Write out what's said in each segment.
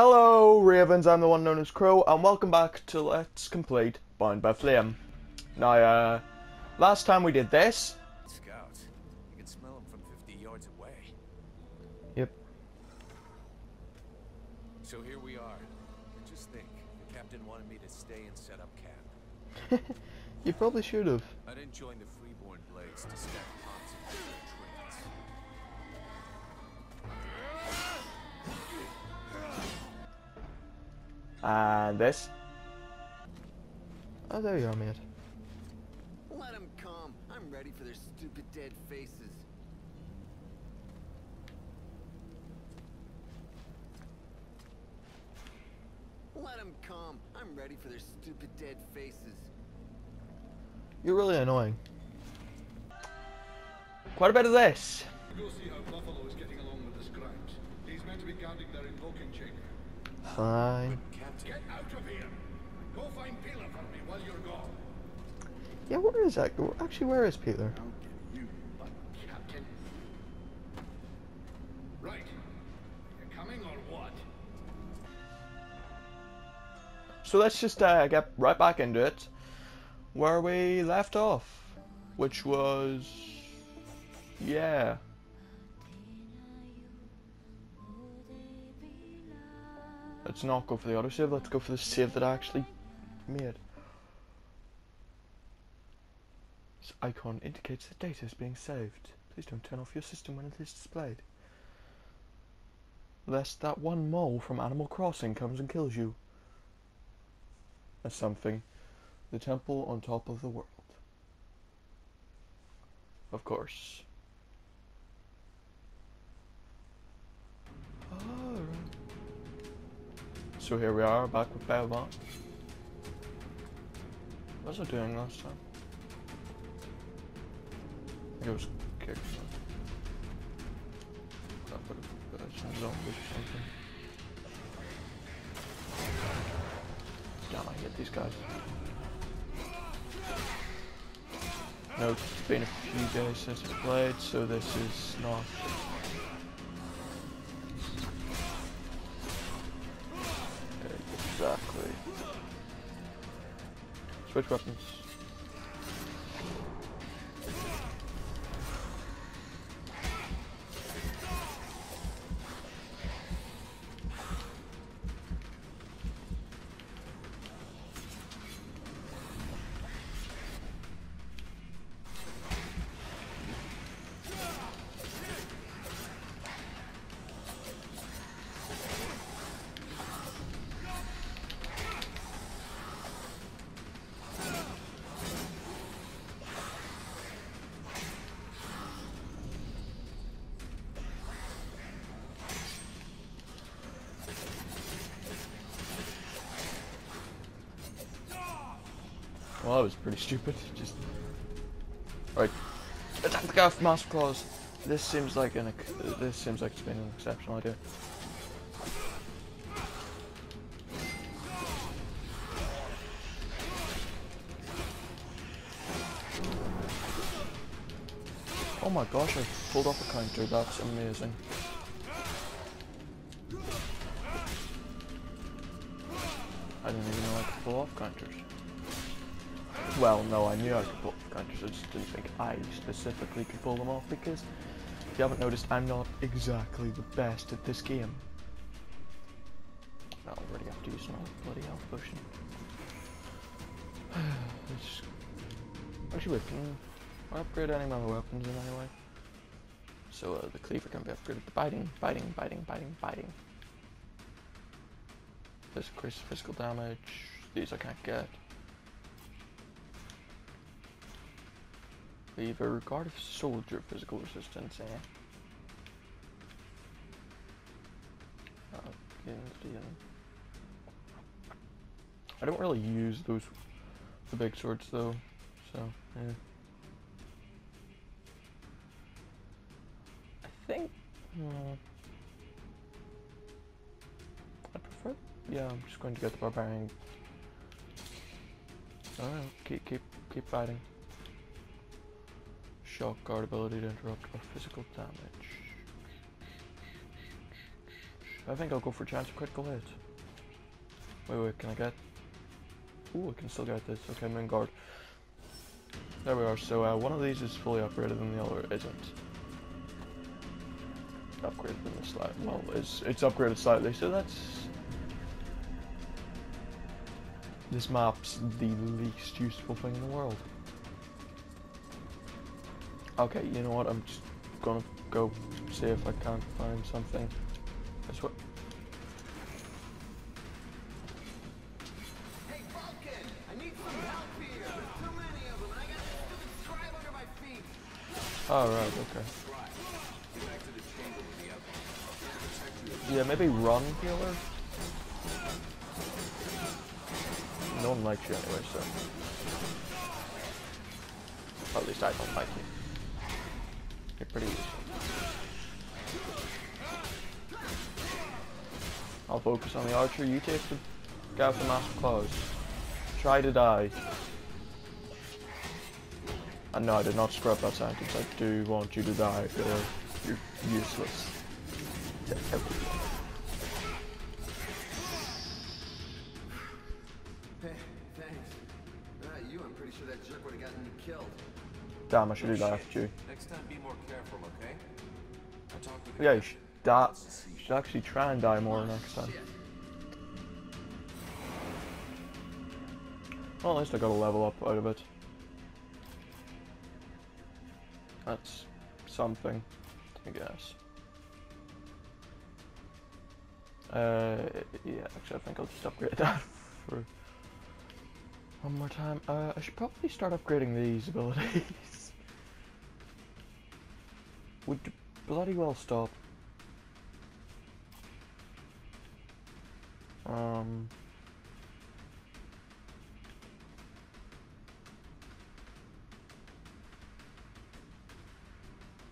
Hello, Ravens. I'm the one known as Crow, and welcome back to Let's Complete Bound by Flame. Now, uh, last time we did this. Scouts. You can smell them from 50 yards away. Yep. So here we are. Just think, the captain wanted me to stay and set up camp. You probably should have. And this. Oh, there you are, mate. Let them come. I'm ready for their stupid dead faces. Let them come. I'm ready for their stupid dead faces. You're really annoying. Quite a bit of this. Go see how Buffalo is getting along with the scribes. He's meant to be guarding their invoking chamber. Fine. Get out of here! Go find Pila for me while you're gone. Yeah, where is that? Actually, where is Peter? You, Captain. Right. You coming or what? So let's just uh, get right back into it, where we left off, which was, yeah. Let's not go for the autosave, let's go for the save that I actually made. This icon indicates that data is being saved. Please don't turn off your system when it is displayed. Lest that one mole from Animal Crossing comes and kills you as something. The temple on top of the world. Of course. So here we are, back with Belmont. What was I doing last time? I think it was kicking. I put a bit of zombies or something. Damn, I hate these guys. No, it's been a few days since I played, so this is not. Exactly. Switch weapons. Was pretty stupid. Just. Right. Attack the guy with Master Claws. This seems like an. This seems like it's been an exceptional idea. Uh, oh my gosh, I pulled off a counter. That's amazing. I didn't even know I could pull off counters. Well, no, I knew I could pull off counters, I just didn't think I specifically could pull them off because if you haven't noticed, I'm not exactly the best at this game. I already have to use my bloody health potion. Let's- Actually, wait, can I upgrade any of my weapons in any way? So uh, the cleaver can be upgraded to biting, biting, biting, biting, biting. This increases physical damage. These I can't get. Cleaver, regard of soldier, physical resistance, eh? Guardian. I don't really use those, the big swords though, so, yeah. I think, hmm, I prefer, yeah, I'm just going to get the barbarian. Alright, keep, keep, keep fighting. Shock guard ability to interrupt or physical damage. I think I'll go for chance of critical hit. Wait, wait, can I get? Ooh, I can still get this. Okay, main guard. There we are. So uh, one of these is fully upgraded and the other isn't. Upgraded in the slight. Well, it's it's upgraded slightly. So that's this map's the least useful thing in the world. Okay, you know what? I'm just gonna go see if I can't find something. That's what. Hey, Vulcan! I need some help here! There's too many of them, and I got this stupid scribe under my feet! Oh right, okay. Yeah, maybe run, healer. No one likes you anyway, so. At least I don't like you. You're pretty useful. I'll focus on the archer. You take the guy with the massive claws. Try to die. And no, I did not scrub that sentence. I do want you to die, or uh, you're useless to everyone. Thanks. Not you, I'm pretty sure that jerk would have gotten me killed. Damn, I should have left you. Yeah, you. should, die. you should actually try and die more next time. Well, at least I got a level up out of it. That's something, I guess. Uh, yeah, actually, I think I'll just upgrade that for one more time. Uh, I should probably start upgrading these abilities. Would bloody well stop. Um.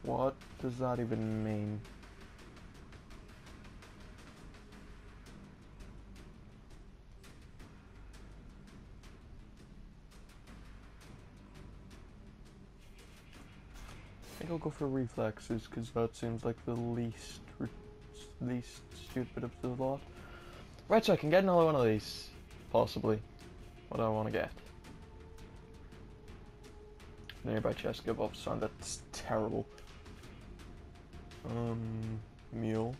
What does that even mean? Think I'll go for reflexes because that seems like the least least stupid of the lot. Right, so I can get another one of these, possibly. What do I want to get? Nearby chest give up sound. That's terrible. Um, mule.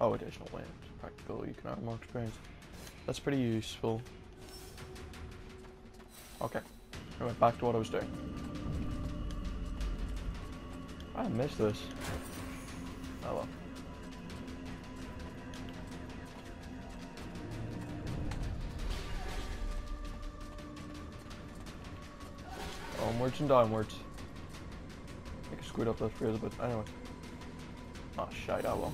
Oh, additional wind. Practical. You can earn more experience. That's pretty useful. Okay. Anyway, back to what I was doing. I missed this. Oh well. Onwards and downwards. I think I screwed up that phrase, but anyway. Oh shite, I oh, will.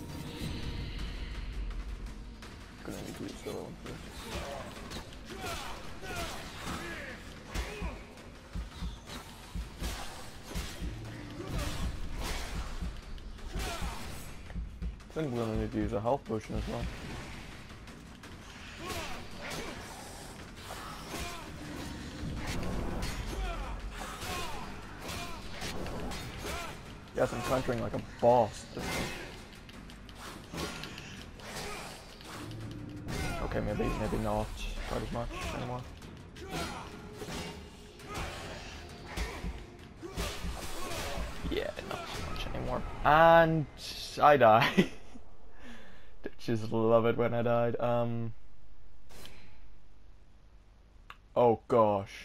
Gonna need to the other one for We're gonna need to use a health potion as well. Yes, I'm countering like a boss. Okay, maybe maybe not quite as much anymore. Yeah, not so much anymore. And I die. Just love it when I died. Um. Oh gosh.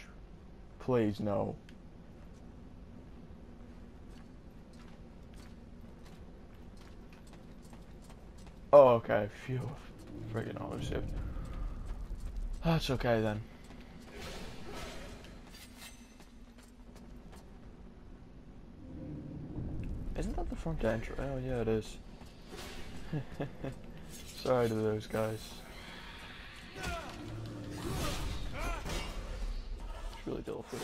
Please no. Oh, okay. Phew. Friggin' auto save. That's okay then. Isn't that the front entrance? Oh yeah, it is. Sorry to those guys. It's really dull for the.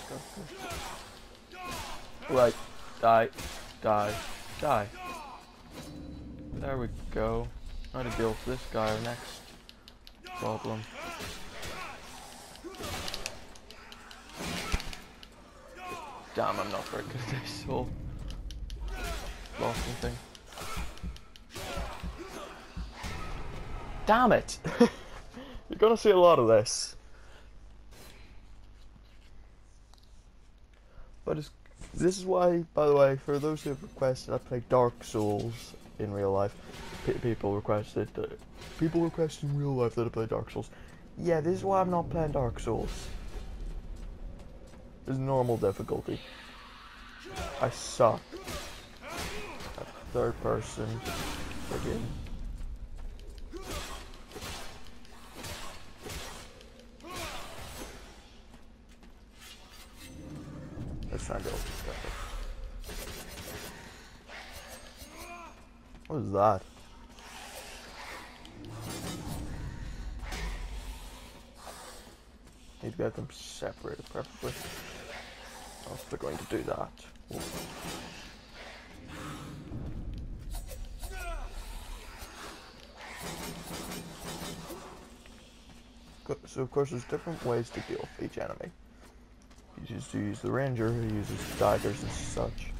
Right. Die. Die. Die. There we go. How to deal with this guy next problem. Damn, I'm not very good at this whole blocking thing. Damn it! You're gonna see a lot of this. But this is why, by the way, for those who have requested, I play Dark Souls in real life. P people requested, uh, people request in real life that I play Dark Souls. Yeah, this is why I'm not playing Dark Souls. It's normal difficulty. I suck third person friggin' Let's try and go. What is that? Need to get them separated preferably. If they're going to do that. Ooh. So of course there's different ways to deal with each enemy. You just use the ranger who uses daggers and such.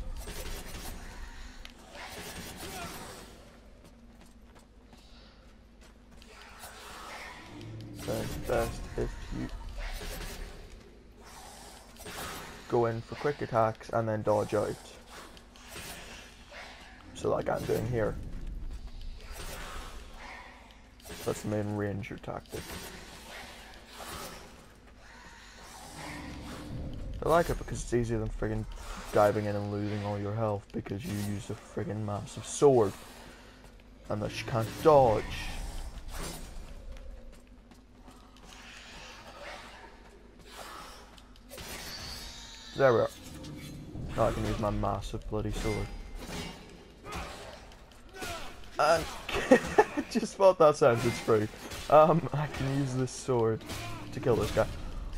Then it's best if you go in for quick attacks and then dodge out. So like I'm doing here. That's the main ranger tactic. Like it because it's easier than friggin' diving in and losing all your health because you use a friggin' massive sword. And that you can't dodge. There we are. Now I can use my massive bloody sword. And just thought that sounded free. Um, I can use this sword to kill this guy.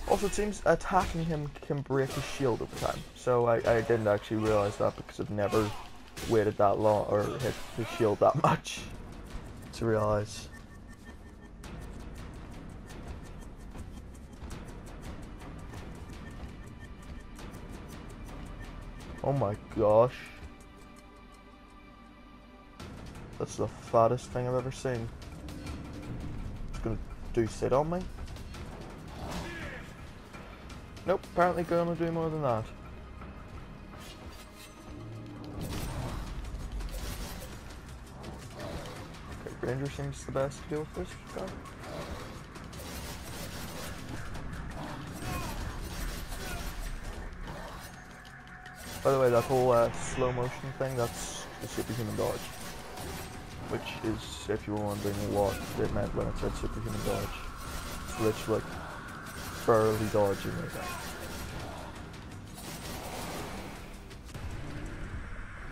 Also, it seems attacking him can break his shield over time. So I, I didn't actually realize that because I've never waited that long or hit his shield that much to realize. Oh my gosh. That's the fattest thing I've ever seen. It's gonna do sit on me. Nope, apparently gonna do more than that. Okay, Ranger seems the best to deal with this guy. By the way, that whole uh, slow motion thing, that's the superhuman dodge. Which is, if you were wondering what it meant when it said superhuman dodge, it's literally like barely dodging like that.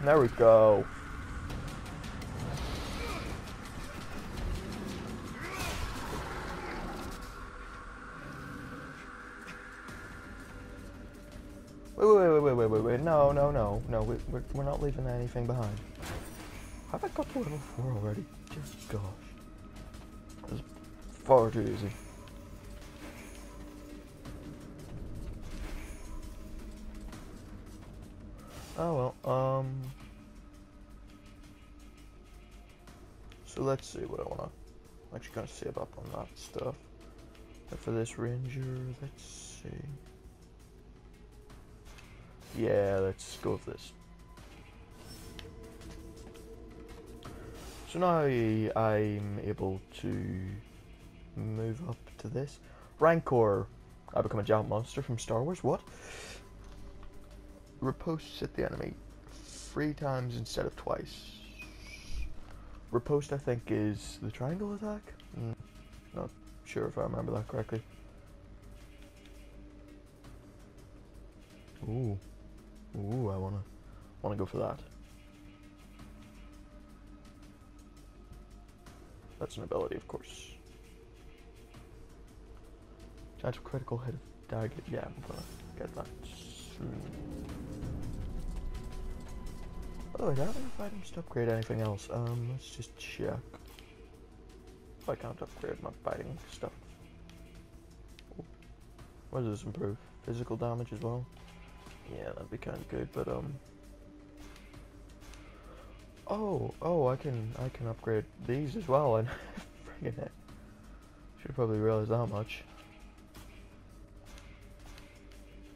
There we go. Wait, wait, wait, wait, wait, wait, wait, no, no, no, no, we, we're, we're not leaving anything behind. Have I got to level 4 already? Just gosh. That's far too easy. Oh well, um... So let's see what I wanna... I'm actually gonna save up on that stuff. And for this ranger, let's see... Yeah, let's go with this. So now I'm able to move up to this. Rancor. I become a giant monster from Star Wars. What? Riposte at the enemy three times instead of twice. Repost, I think, is the triangle attack. Mm, not sure if I remember that correctly. Ooh, ooh, I wanna, wanna go for that. That's an ability, of course. Chance of critical hit of dagger. Yeah, I'm gonna get that By the way, do I have enough items to upgrade anything else? Um, let's just check. If I can't upgrade my fighting stuff. What does this improve? Physical damage as well? Yeah, that'd be kind of good, but um... Oh, oh, I can, I can upgrade these as well, and taking it. Should probably realize that much.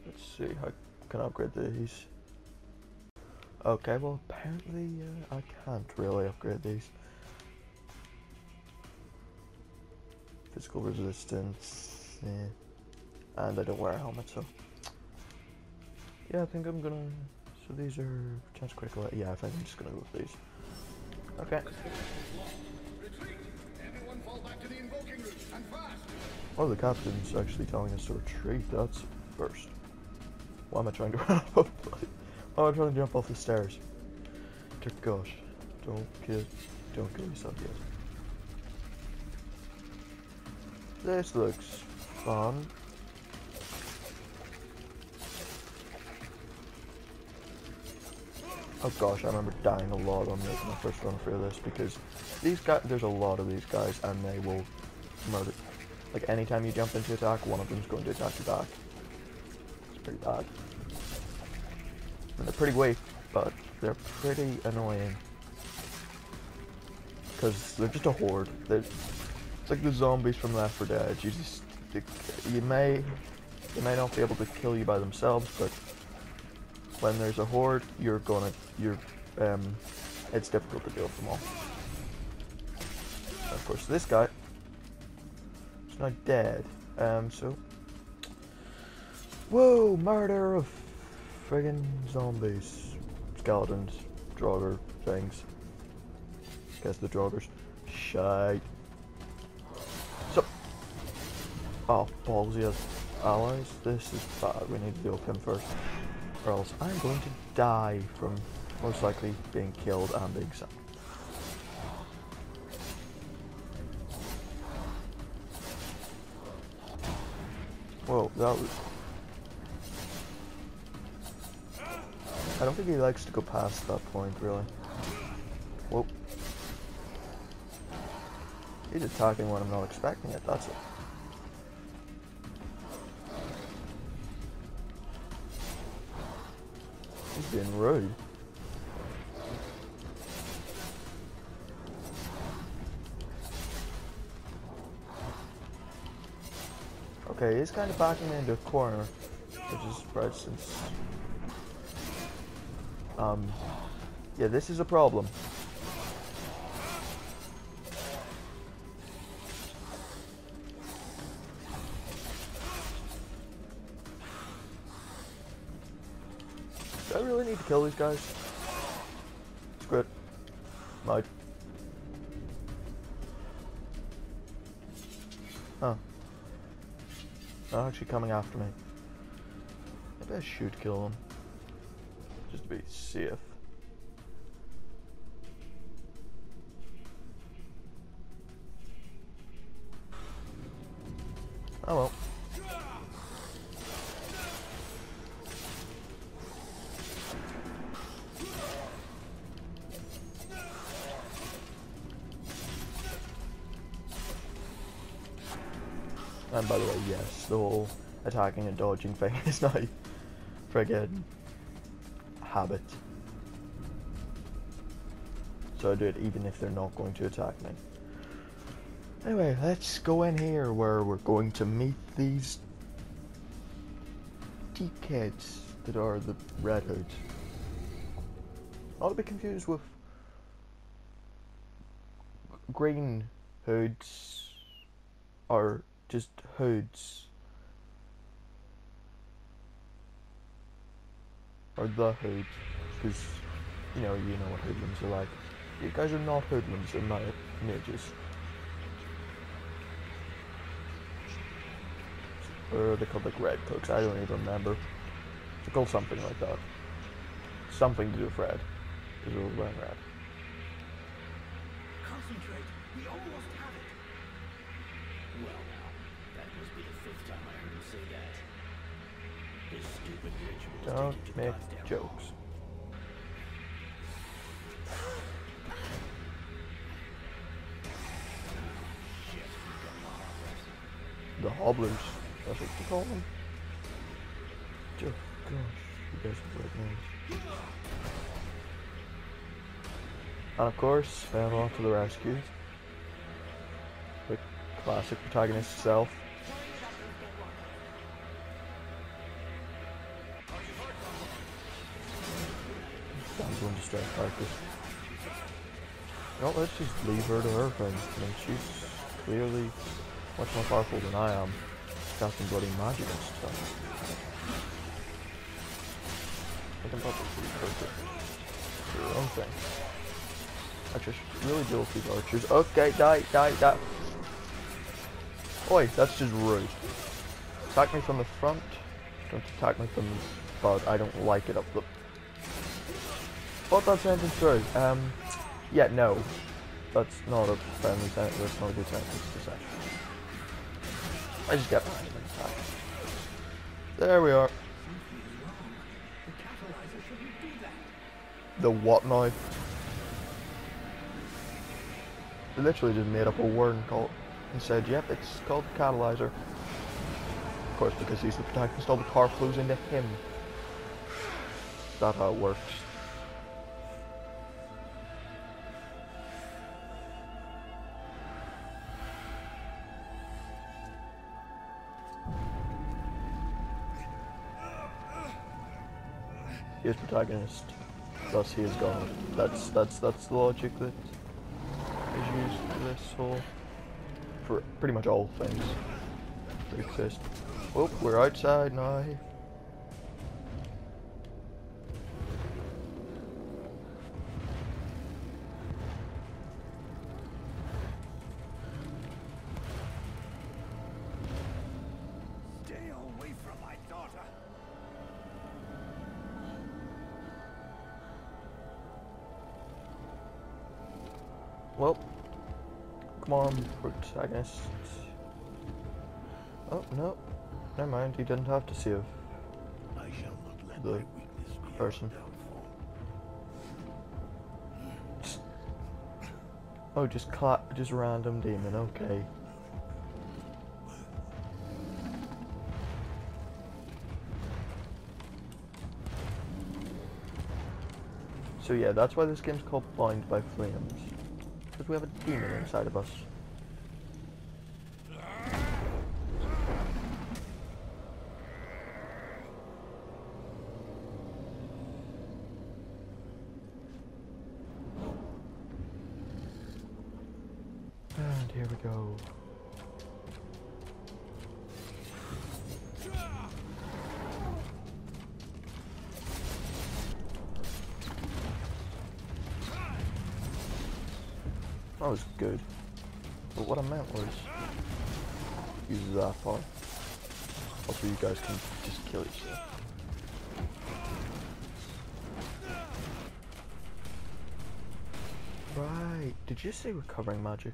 Let's see, how can I upgrade these? Okay, well apparently uh, I can't really upgrade these. Physical resistance, yeah. And I don't wear a helmet, so. Yeah, I think I'm gonna. So these are chance critical. Yeah, I think I'm just gonna go with these. Okay. Oh, the captain's actually telling us to retreat. That's first. Why am I trying to run up? Why am I'm trying to jump off the stairs? Dear gosh, don't kill, don't kill yourself yet. This looks fun. Oh gosh, I remember dying a lot on this, my first run through this because these guys, there's a lot of these guys and they will murder. Like anytime you jump into attack, one of them's going to attack you back. It's pretty bad. They're pretty weak, but they're pretty annoying. Because they're just a horde. They're, it's like the zombies from Left 4 Dead. You just, you may, they may not be able to kill you by themselves, but when there's a horde, you're gonna, you're, um, it's difficult to deal with them all. And of course, this guy is not dead. Um, so, whoa, murder of friggin' zombies, skeletons, draugr things. Guess the draugrs. Shite. So, oh, ballsy as allies. This is bad. We need to deal with him first or else I'm going to die from most likely being killed and being sent. Whoa, that was... I don't think he likes to go past that point, really. Whoa. He's attacking when I'm not expecting it, that's it. He's being rude. Okay, he's kind of backing into a corner, which is right since. Um, yeah, this is a problem. Do I really need to kill these guys? Screw it. Might. Huh. They're actually coming after me. Maybe I should kill them. To be safe. Oh well. And by the way, yes, the whole attacking and dodging thing is not friggin' habit. So I do it even if they're not going to attack me. Anyway, let's go in here where we're going to meet these dickheads that are the Red Hoods. Not to be confused with Green Hoods are just hoods. Or the hood, Because, you know, you know what hoodlums are like. You guys are not hoodlums, they're not ninjas. Or they called like red cooks? I don't even remember. They're called something like that. Something to do with red. Because we're wearing red. Concentrate. We almost have it. Well now, that must be the fifth time I heard him say that. His stupid rituals Don't make jokes. Shit, he's got my heart racing. The hobblers. That's what you call them. Oh, gosh, you guys have weird names. And of course, Belmont to the rescue. The classic protagonist self. Strike focus. No, let's just leave her to her thing. I mean, she's clearly much more powerful than I am. Casting bloody magic and stuff. I can probably it for own thing. I just really do love these archers. Okay, die, die, die. Oi, that's just rude. Attack me from the front. Don't attack me from the but I don't like it up the Thought that sentence through. Um yeah, no. That's not a friendly sentence, that's not a good sentence to say. I just get behind attack. There we are. The what now? Literally just made up a word and called and said, yep, it's called the catalyzer. Of course, because he's the protagonist, all the power flows into him. That's how it works. He is protagonist, thus he is God. That's that's that's the logic that is used for this whole for pretty much all things exist. Oh, we're outside now. Well, come on, protagonist. Oh, no. Never mind, he didn't have to save I shall not let the my weakness be person. Oh, just clap, just random demon, okay. So yeah, that's why this game's called Bound by Flames. Because we have a demon inside of us. And here we go. That was good. But what I meant was use that part. Also you guys can just kill yourself. Right. Did you say recovering magic?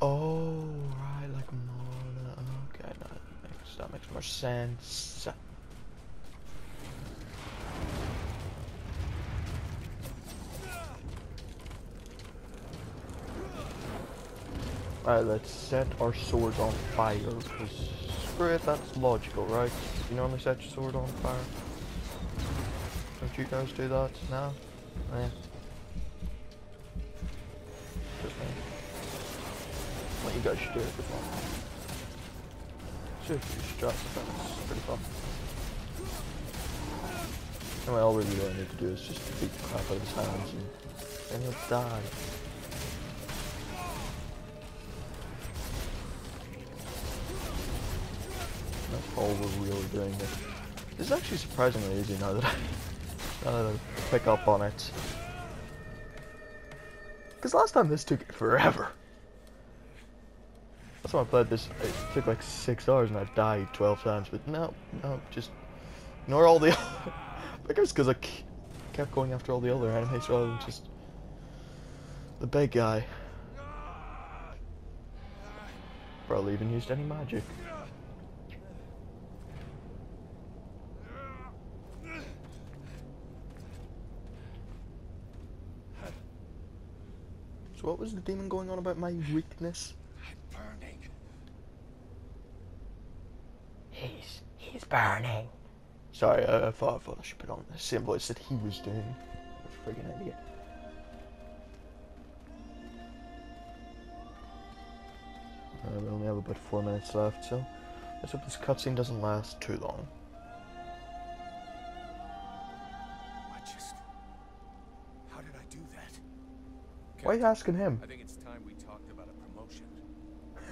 Oh, right, like mana. Okay, no, that makes, that makes more sense. Alright, let's set our swords on fire, because screw it, that's logical, right? You normally set your sword on fire. Don't you guys do that? No? Eh. Do it as well. Seriously, strats defense, pretty fun. Anyway, all we really need to do is just beat the crap out of his hands and then he'll die. That's all we're really doing here. This is actually surprisingly easy now that I, now that I pick up on it. Because last time this took forever. Last time I played this, it took like 6 hours and I died 12 times, but no, no, just ignore all the I guess because I kept going after all the other enemies rather than just the big guy. Probably even used any magic. So what was the demon going on about my weakness? Burning. He's he's burning. Sorry, I, I thought I thought I should put on the same voice that he was doing. What a friggin' idiot. Uh, we only have about four minutes left, so let's hope this cutscene doesn't last too long. I just. How did I do that? Why are you asking him? I think it's time we talked about a promotion.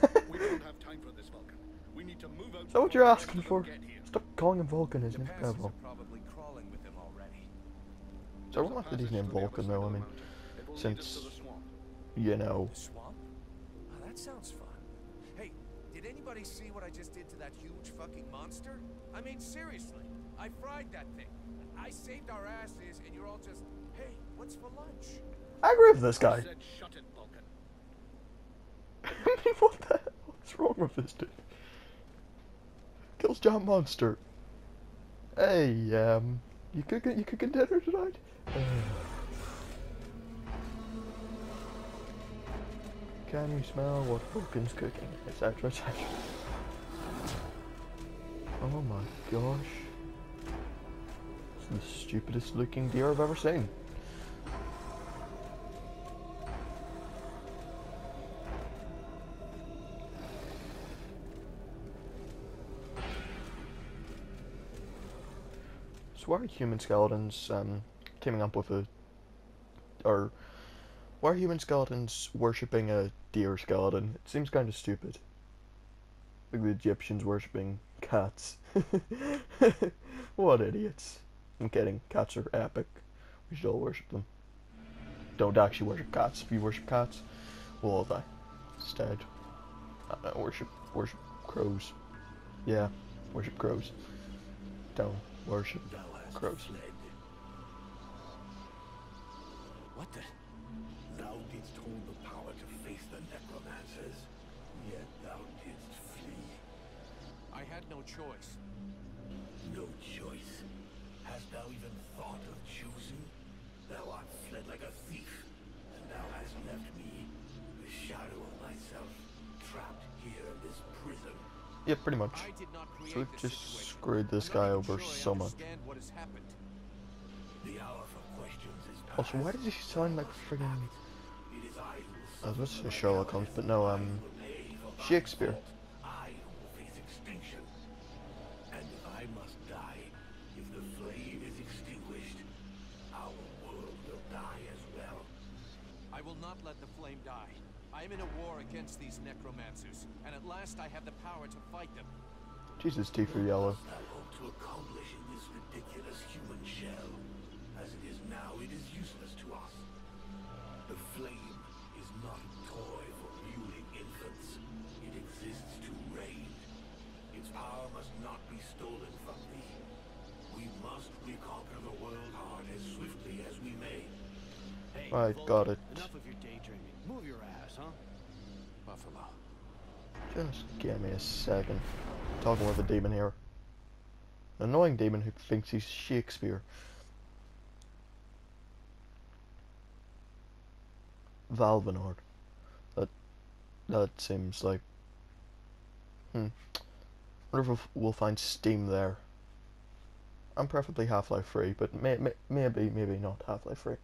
We don't have time for this, Vulcan. We need to move out. Is that what you're asking the rest for? Them get here. Stop calling him Vulcan, his name's passes Devil. are probably crawling with him already. So I don't like that he's named Vulcan though, I mean, mountain. It will lead us since- to the swamp. you know. Oh, that sounds fun. Hey, did anybody see what I just did to that huge fucking monster? I mean, seriously. I fried that thing. I saved our asses, and you're all just, hey, what's for lunch? I agree with this guy. I said shut it. I mean, what the hell? What's wrong with this dude? Kills giant monster. Hey, um, you cooking? You cooking dinner tonight? Can you smell what Vulcan's cooking, etc., etc. Oh my gosh! It's the stupidest looking deer I've ever seen. Why are human skeletons um, teaming up with a, or why are human skeletons worshipping a deer skeleton? It seems kind of stupid. Like the Egyptians worshipping cats. what idiots! I'm kidding. Cats are epic. We should all worship them. Don't actually worship cats. If you worship cats, we'll all die. Instead, uh, worship worship crows. Yeah, worship crows. Don't worship Thou crows. fled. What the? Thou didst hold the power to face the necromancers, yet thou didst flee. I had no choice. No choice. Hast thou even thought of choosing? Thou art fled like a thief, and thou hast left me, the shadow of myself, Yeah, pretty much. So we've just screwed this guy over so much. Also, why did he sound like friggin' I was about to say Sherlock Holmes, but no, um, Shakespeare. I will face extinction. And if I must die, if the flame is extinguished, our world will die as well. I will not let the flame die. I am in a war against these necromancers, and at last I have the power to fight them. Jesus, teeth are yellow. Thou hope to accomplish in this ridiculous human shell. As it is now, it is useless to us. The flame is not a toy for muling infants. It exists to reign. Its power must not be stolen from thee. We must reconquer the world hard as swiftly as we may. Hey, Right, got it. Enough of your daydreaming. Move your ass, huh? Buffalo. Just give me a second. talking with a demon here. An annoying demon who thinks he's Shakespeare. Valvenord. That that seems like hmm. Wonder if we'll find Steam there. I'm preferably Half-Life 3, but may, may, maybe maybe not Half-Life 3.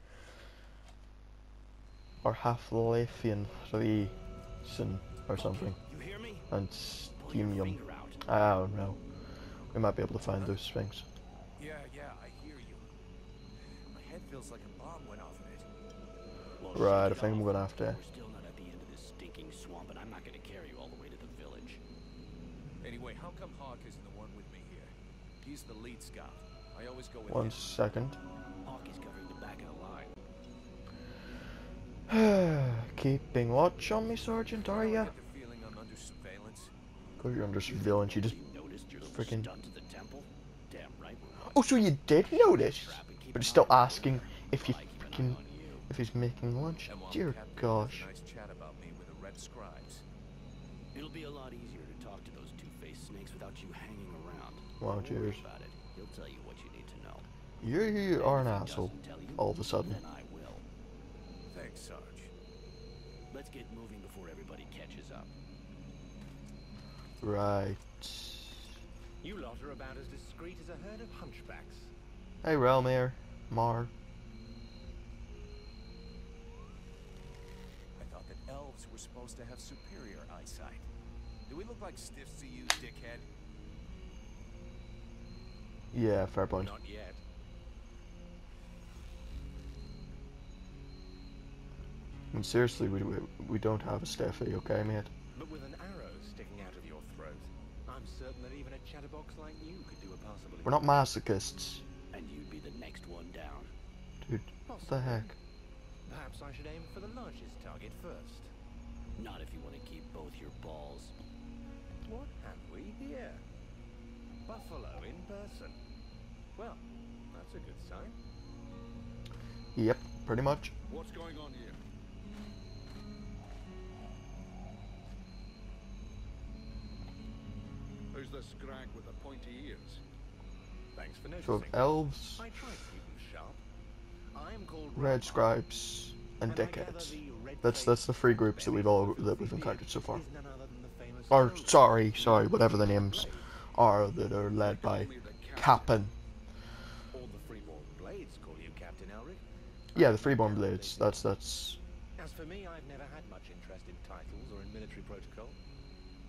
Or Half-Lifeian 3 sin or something. You hear me? And Pull your Steamium. finger out. I don't know. We might be able to find those things. Yeah, yeah, I hear you. My head feels like a bomb went off in it. Well, Right, I think I'm off. gonna have to. We're still not at the end of this stinking swamp, and I'm not gonna carry you all the way to the village. Anyway, how come Hawk isn't the one with me here? He's the lead scout. I always go with One him. second. Hawk is covering the back of the line. Keeping watch on me, Sergeant, are I ya? get the feeling I'm under surveillance. Cause you're under surveillance, you just... Noticed your little freaking- stunt to the temple? Damn right. we're on Oh, so you did notice? trap and keep But he's still asking if you Like keep an eye freaking... If he's making lunch. Dear gosh. has a nice chat about me with the red scribes. It'll be a lot easier to talk to those two-faced snakes without you hanging around. Wow, cheers. He'll tell you what you need to know. You, you are an asshole. All of a sudden. I will. Thanks, Sarge. Let's get moving before everybody catches up. Right. You lot are about as discreet as a herd of hunchbacks. Hey, Relmir. Mar. I thought that elves elves were supposed to have superior eyesight. Do we look like stiffs to you, dickhead? Yeah, fair point. Not yet. I mean, seriously, we, we, we don't have a Steffi, okay, mate? But with an arrow certain that even a chatterbox like you could do a passable. We're not masochists. And you'd be the next one down. Dude, what the heck? Perhaps I should aim for the largest target first. Not if you want to keep both your balls. What have we here? Buffalo in person. Well, that's a good sign. Yep, pretty much. What's going on here? The scrag with the pointy ears? Thanks for noticing. So we elves, I try to keep them sharp. I am called red scribes, and and dickheads. That's that's the three groups that we've all that we've encountered so far. is none other than the famous Or sorry, sorry, whatever the names are that are led by Call me the captain. Cap'n. All the freeborn blades call you Captain Elric. Yeah, the Freeborn Blades. That's that's. As for me, I've never had much interest in titles or in military protocol.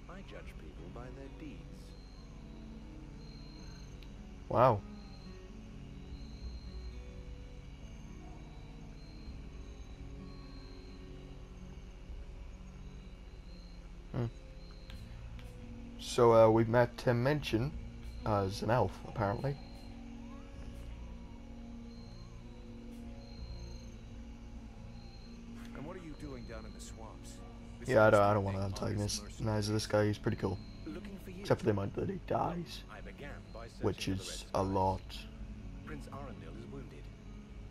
I judge people by their deeds. Wow. Hmm. So uh, we've met Tim Minchin as an elf, apparently. And what are you doing down in the swamps? Yeah, I don't, I don't want to antagonize antagonist honest neither this guy. He's pretty cool, for except for the amount that he dies, I began by searching which is a lot. Prince Arundel is wounded.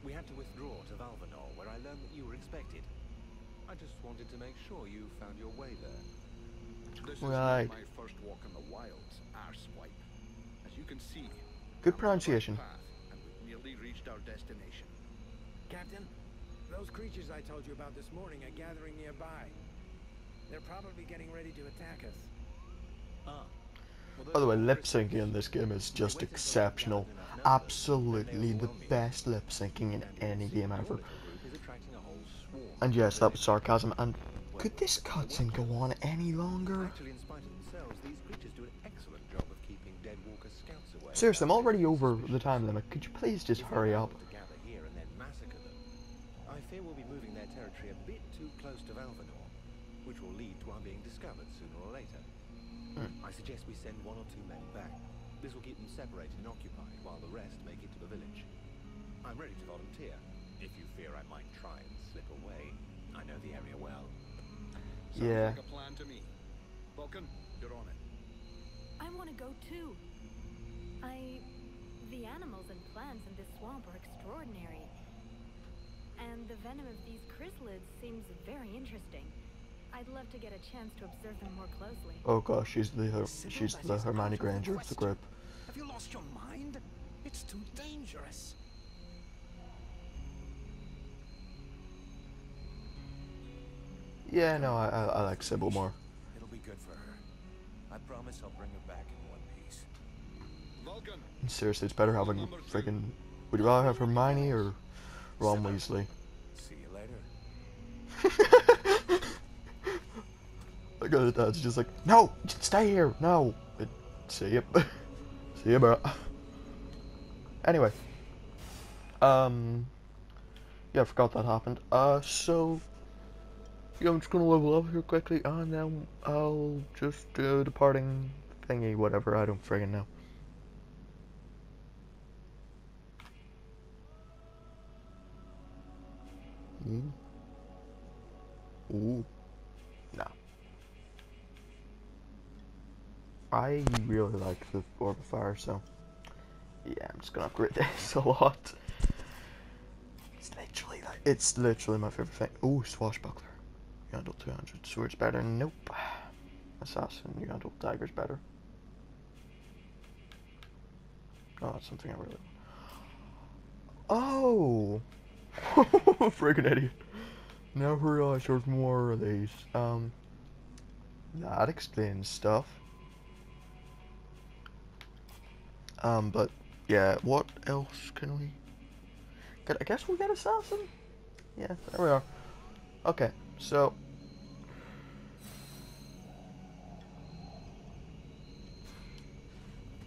We had to withdraw to Valvanor, where I learned that you were expected. I just wanted to make sure you found your way there. This is Right. not my first walk in the wilds, arsewipe. As you can see, Good I'm on the right pronunciation. path, and we've nearly reached our destination. Captain, those creatures I told you about this morning are gathering nearby. They're probably getting ready to attack us. Ah. By the way, lip syncing in this game is just exceptional. Absolutely the best lip syncing in any game ever. And yes, that was sarcasm. And could this cutscene go on any longer? Seriously, I'm already over the time limit. Could you please just hurry up? To gather here and then massacre them, I fear we'll be moving their territory a bit too close to Valvanor, which will lead to our being discovered sooner or later. Hmm. I suggest we send one or two men back. This will keep them separated and occupied, while the rest make it to the village. I'm ready to volunteer, if you fear I might try and slip away. I know the area well. Sounds Yeah. like a plan to me. Vulcan, you're on it. I want to go too. I. The animals and plants in this swamp are extraordinary. And the venom of these chrysalids seems very interesting. I'd love to get a chance to observe them more closely. Oh gosh, she's the Her- she's the Hermione Granger of the group. Have you lost your mind? It's too dangerous. Yeah, no, I I, I like Sybil more. It'll be good for her. I promise I'll bring her back in one piece. Vulcan, seriously, it's better having friggin' Would you rather have Hermione or Ron Weasley? See you later. I. Dad's just like, no, stay here, no. See ya, see ya, bro. Anyway, um, yeah, I forgot that happened. Uh, so yeah, I'm just gonna level up here quickly, and then I'll just do the parting thingy, whatever. I don't friggin' know. Ooh. Ooh. I really like the Orb of Fire, so yeah, I'm just gonna upgrade this a lot. It's literally like, it's literally my favorite thing. Ooh, Swashbuckler. Yandle 200. Sword's better. Nope. Assassin. Yandle Dagger's better. Oh, that's something I really Oh! Freaking idiot. Never realized there was more of these. Um, that explains stuff. Um, but yeah, what else can we? get? I guess we get assassin. Yeah, there we are. Okay, so.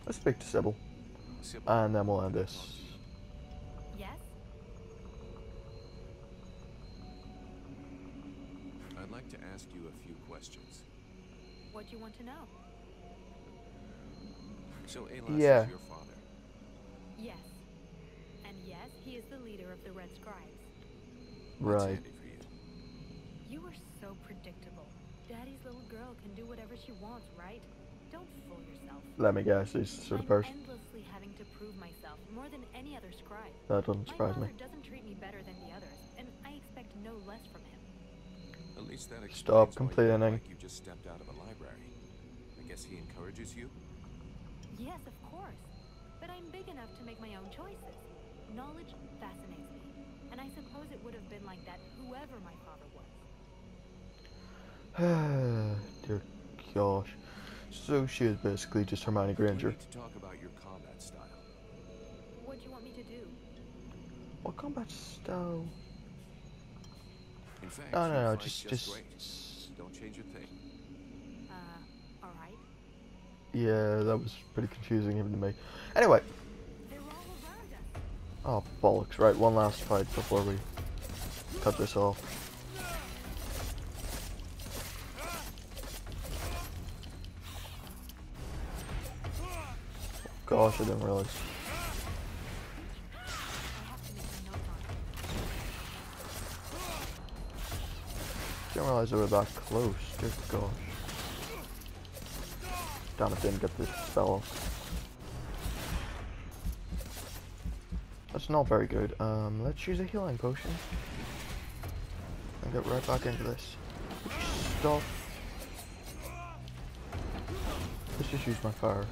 Let's speak to Sybil. Sybil. And then we'll end this. Yes? I'd like to ask you a few questions. What do you want to know? So Alas Yeah. is your father. Yes. And yes, he is the leader of the Red Scribes. That's Right. handy for you. You are so predictable. Daddy's little girl can do whatever she wants, right? Don't fool yourself. Let me guess, he's the sort of I'm person. endlessly having to prove myself more than any other scribe. That doesn't My surprise me. father doesn't treat me better than the others, and I expect no less from him. At least that explains Stop complaining. Like you just stepped out of a library. I guess he encourages you. Yes, of course. But I'm big enough to make my own choices. Knowledge fascinates me, and I suppose it would have been like that whoever my father was. Dear gosh. So she is basically just Hermione We Granger. need to talk about your combat style. What do you want me to do? What combat style? In fact, No, no, no, fight just, just, just. Don't change a thing. Uh, alright. Yeah, that was pretty confusing even to me. Anyway, oh bollocks, right, one last fight before we cut this off. Gosh, I didn't realize. Didn't realize they were that close. Dear gosh. Didn't get this spell. That's not very good. Um, let's use a healing potion. And get right back into this. Stop. Let's just use my fire.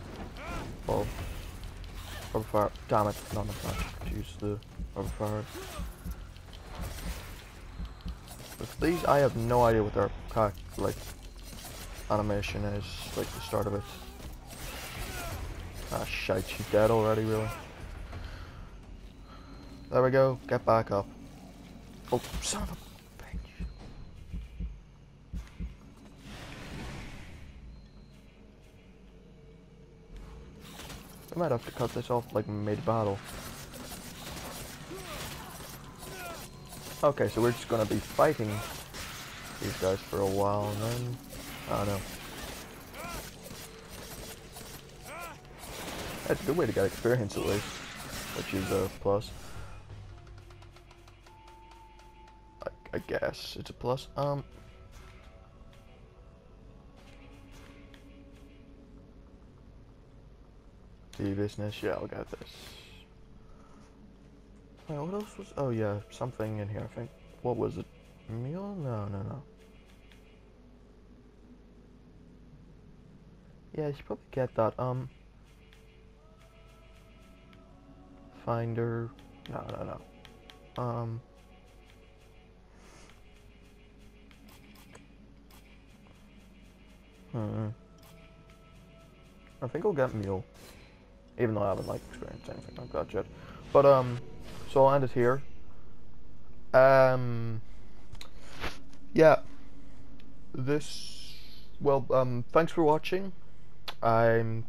Well, rubber fire. Damn it, not enough magic use the rubber fire. With these, I have no idea what they're like, animation is, like the start of it. Ah, shite, she's dead already, really. There we go, get back up. Oh, son of a bitch. I might have to cut this off, like, mid-battle. Okay, so we're just gonna be fighting these guys for a while, and then... Don't know. That's a good way to get experience, at least. Which is a plus. I, I guess it's a plus. Um... Deviousness, yeah, I'll get this. Wait, what else was? Oh yeah, something in here. I think. What was it? Mule? No, no, no. Yeah, I should probably get that. Um. Finder. No, no, no. Um. Hmm. I think I'll get Mule. Even though I haven't like experienced anything like that yet. But um so I'll end it here. Um Yeah. This well, um thanks for watching. I'm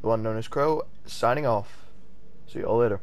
the one known as Crow, signing off. See you all later.